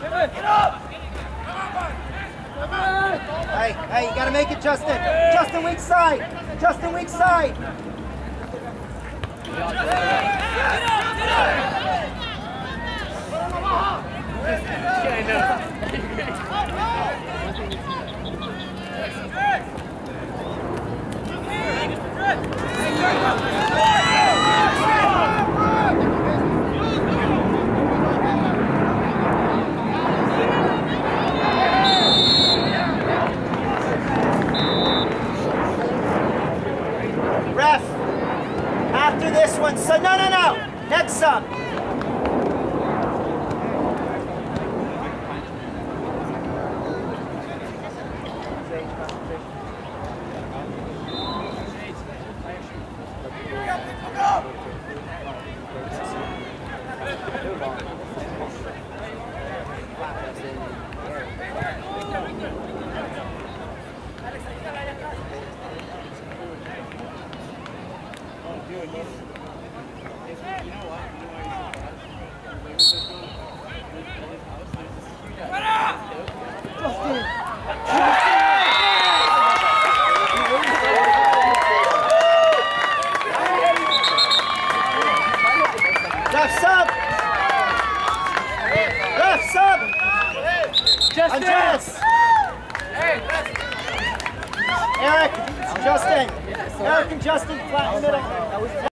Hey, hey, you gotta make it, Justin. Justin, weak side. Justin, weak side. Ref, after this one, so no, no, no, next sub. Ref sub. Ref sub. Andreas. Eric, Justin. Eric and Justin, flat in the middle.